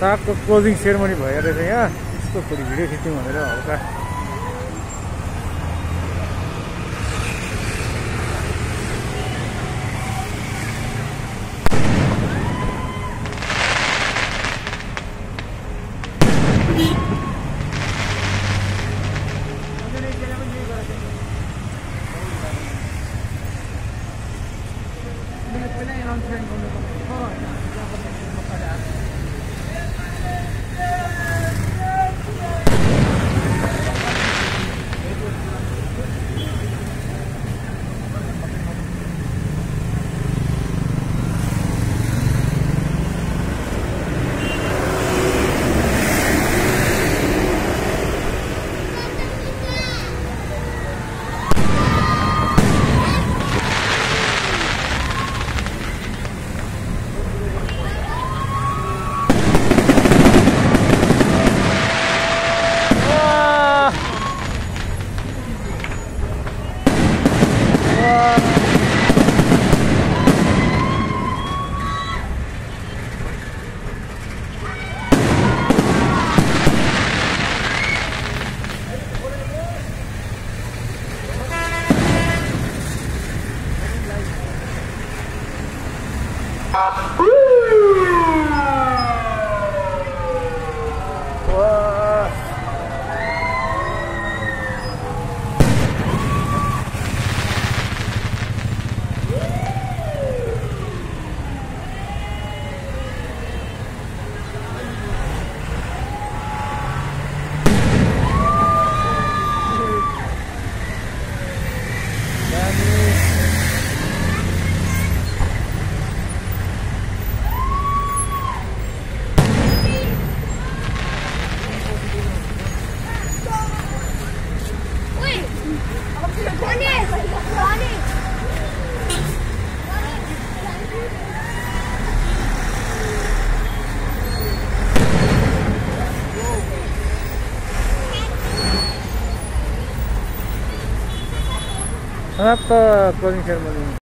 सागको closing ceremony भएर रहेछ यहाँ। त्यसको फेरि भिडियो खिच्यौँ भनेर हल्का। Uh, समाप्त क्लोजिङ सेरेमनी